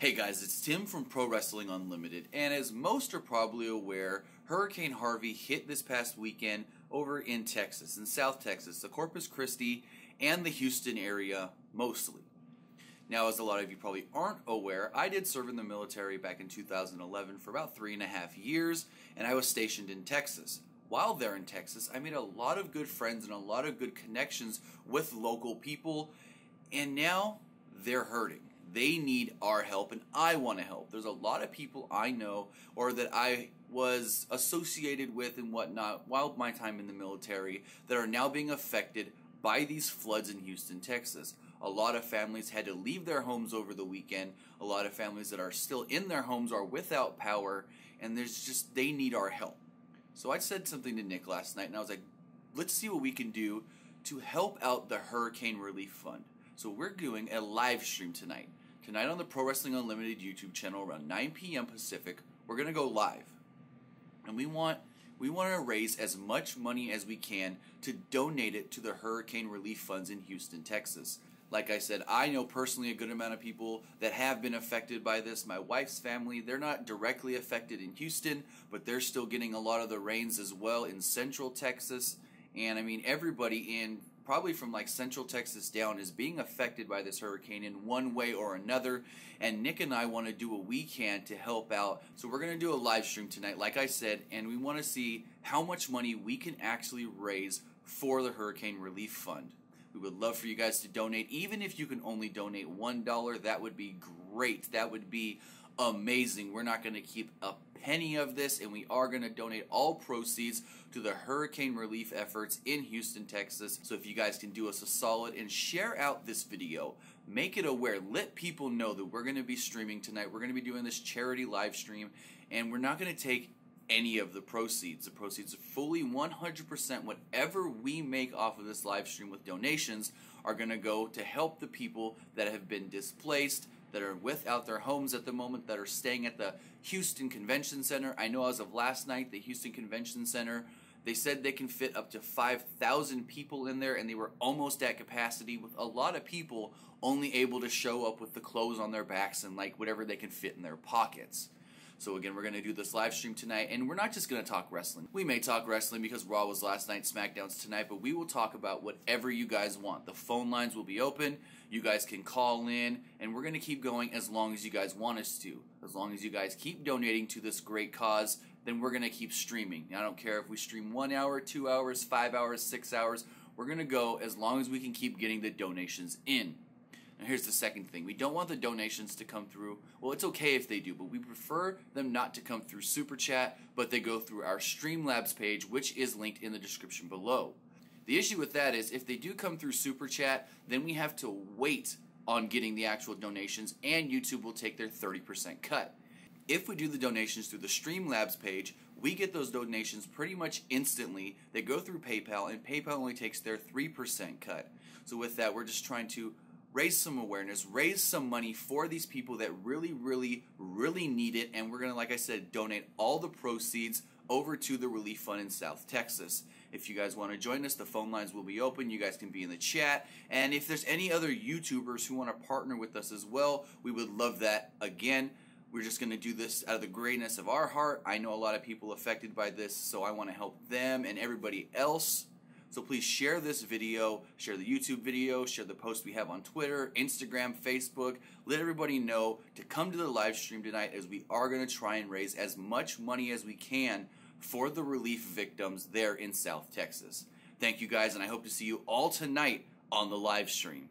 Hey guys, it's Tim from Pro Wrestling Unlimited, and as most are probably aware, Hurricane Harvey hit this past weekend over in Texas, in South Texas, the Corpus Christi and the Houston area mostly. Now, as a lot of you probably aren't aware, I did serve in the military back in 2011 for about three and a half years, and I was stationed in Texas. While there in Texas, I made a lot of good friends and a lot of good connections with local people, and now they're hurting they need our help and I want to help. There's a lot of people I know or that I was associated with and whatnot while my time in the military that are now being affected by these floods in Houston, Texas. A lot of families had to leave their homes over the weekend. A lot of families that are still in their homes are without power, and there's just, they need our help. So I said something to Nick last night, and I was like, let's see what we can do to help out the Hurricane Relief Fund. So we're doing a live stream tonight. Tonight on the Pro Wrestling Unlimited YouTube channel around 9 p.m. Pacific, we're going to go live. And we want we want to raise as much money as we can to donate it to the hurricane relief funds in Houston, Texas. Like I said, I know personally a good amount of people that have been affected by this. My wife's family, they're not directly affected in Houston, but they're still getting a lot of the rains as well in central Texas. And I mean, everybody in probably from like central Texas down, is being affected by this hurricane in one way or another. And Nick and I want to do what we can to help out. So we're going to do a live stream tonight, like I said, and we want to see how much money we can actually raise for the Hurricane Relief Fund. We would love for you guys to donate, even if you can only donate $1, that would be great. That would be amazing. We're not going to keep a penny of this, and we are going to donate all proceeds to the hurricane relief efforts in Houston, Texas. So if you guys can do us a solid and share out this video, make it aware, let people know that we're going to be streaming tonight. We're going to be doing this charity live stream, and we're not going to take any of the proceeds. The proceeds are fully 100% whatever we make off of this live stream with donations are going to go to help the people that have been displaced, that are without their homes at the moment, that are staying at the Houston Convention Center. I know as of last night, the Houston Convention Center, they said they can fit up to 5,000 people in there, and they were almost at capacity, with a lot of people only able to show up with the clothes on their backs and like whatever they can fit in their pockets. So again, we're going to do this live stream tonight, and we're not just going to talk wrestling. We may talk wrestling because Raw was last night, SmackDown's tonight, but we will talk about whatever you guys want. The phone lines will be open. You guys can call in, and we're going to keep going as long as you guys want us to. As long as you guys keep donating to this great cause, then we're going to keep streaming. I don't care if we stream one hour, two hours, five hours, six hours. We're going to go as long as we can keep getting the donations in. And here's the second thing we don't want the donations to come through. Well, it's okay if they do, but we prefer them not to come through Super Chat, but they go through our Streamlabs page, which is linked in the description below. The issue with that is if they do come through Super Chat, then we have to wait on getting the actual donations, and YouTube will take their 30% cut. If we do the donations through the Streamlabs page, we get those donations pretty much instantly. They go through PayPal, and PayPal only takes their 3% cut. So, with that, we're just trying to raise some awareness, raise some money for these people that really, really, really need it. And we're going to, like I said, donate all the proceeds over to the relief fund in South Texas. If you guys want to join us, the phone lines will be open. You guys can be in the chat. And if there's any other YouTubers who want to partner with us as well, we would love that. Again, we're just going to do this out of the greatness of our heart. I know a lot of people affected by this, so I want to help them and everybody else. So please share this video, share the YouTube video, share the post we have on Twitter, Instagram, Facebook. Let everybody know to come to the live stream tonight as we are going to try and raise as much money as we can for the relief victims there in South Texas. Thank you guys, and I hope to see you all tonight on the live stream.